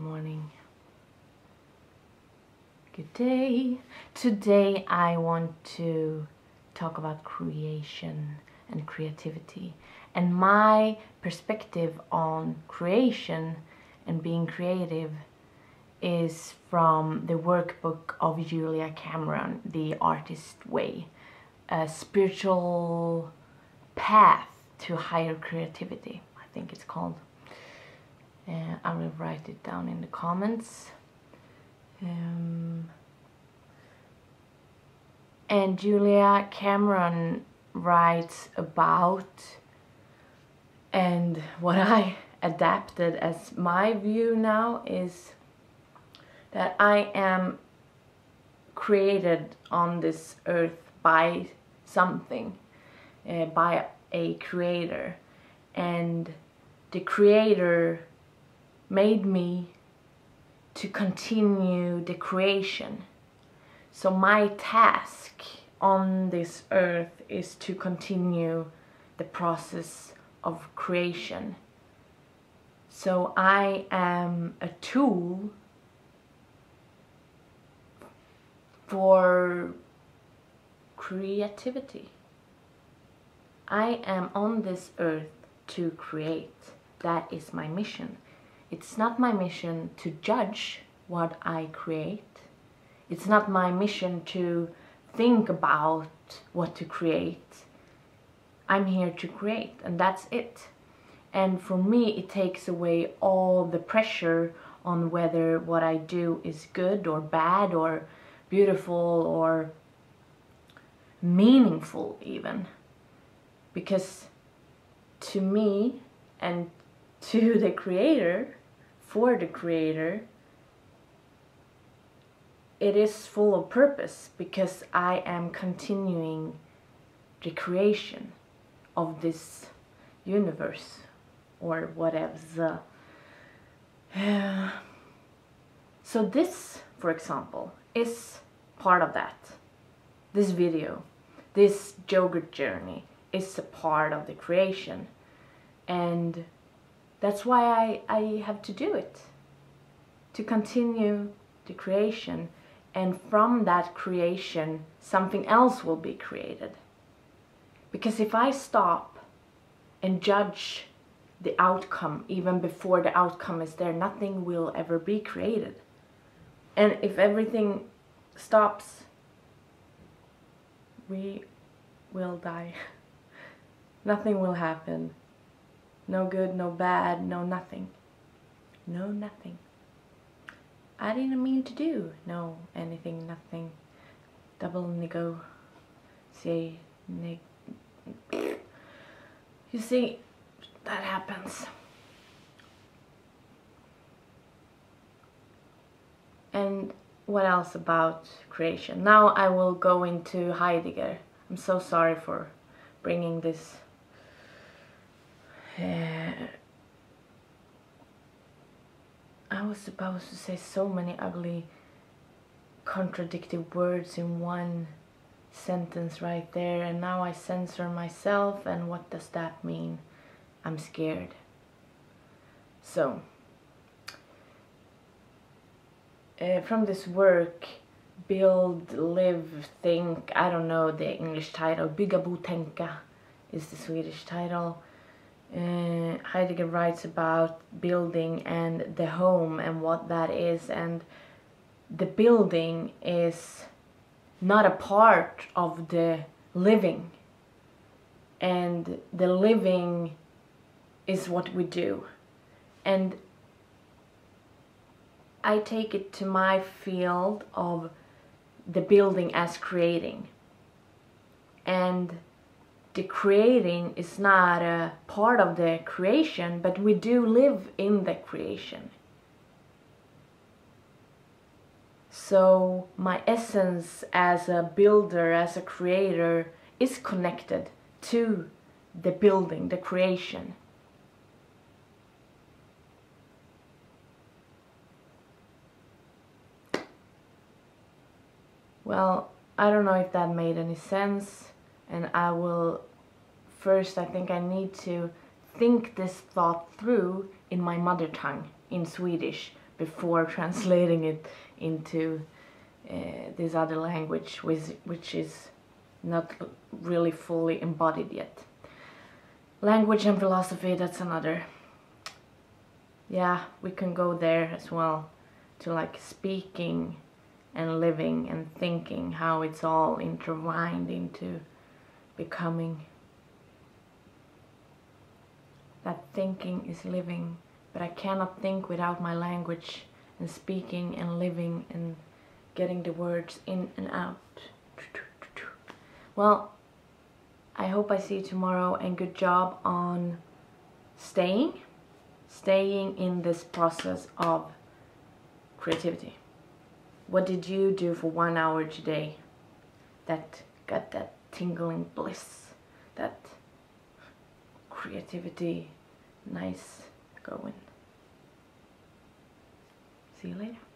morning. Good day. Today I want to talk about creation and creativity and my perspective on creation and being creative is from the workbook of Julia Cameron, The Artist Way, a spiritual path to higher creativity, I think it's called. Uh, I will write it down in the comments. Um, and Julia Cameron writes about and what I adapted as my view now is that I am created on this earth by something, uh, by a creator. And the creator made me to continue the creation. So my task on this earth is to continue the process of creation. So I am a tool for creativity. I am on this earth to create. That is my mission. It's not my mission to judge what I create. It's not my mission to think about what to create. I'm here to create and that's it. And for me it takes away all the pressure on whether what I do is good or bad or beautiful or meaningful even. Because to me and to the creator, for the creator, it is full of purpose because I am continuing the creation of this universe or whatever. So this, for example, is part of that. This video, this yogurt journey is a part of the creation. And that's why I, I have to do it. To continue the creation and from that creation something else will be created. Because if I stop and judge the outcome even before the outcome is there, nothing will ever be created. And if everything stops, we will die. nothing will happen. No good, no bad, no nothing. No nothing. I didn't mean to do no anything, nothing. Double nego. Say neg. You see, that happens. And what else about creation? Now I will go into Heidegger. I'm so sorry for bringing this uh, I was supposed to say so many ugly contradictive words in one sentence right there and now I censor myself and what does that mean? I'm scared. So, uh, from this work, Build, Live, Think, I don't know the English title, Bygga, Bo, is the Swedish title. Uh, Heidegger writes about building and the home and what that is. And the building is not a part of the living. And the living is what we do. And I take it to my field of the building as creating. And the creating is not a part of the creation but we do live in the creation. So my essence as a builder as a creator is connected to the building the creation. Well, I don't know if that made any sense and I will first I think I need to think this thought through in my mother tongue in Swedish before translating it into uh, this other language, which, which is not really fully embodied yet. Language and philosophy, that's another. Yeah, we can go there as well to like speaking and living and thinking, how it's all intertwined into becoming. That thinking is living, but I cannot think without my language and speaking and living and getting the words in and out. Well, I hope I see you tomorrow and good job on staying, staying in this process of creativity. What did you do for one hour today that got that tingling bliss, that creativity nice going? See you later.